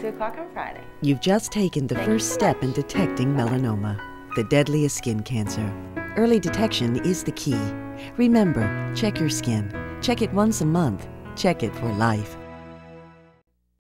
2 o'clock on Friday. You've just taken the first step in detecting melanoma, the deadliest skin cancer. Early detection is the key. Remember, check your skin. Check it once a month. Check it for life.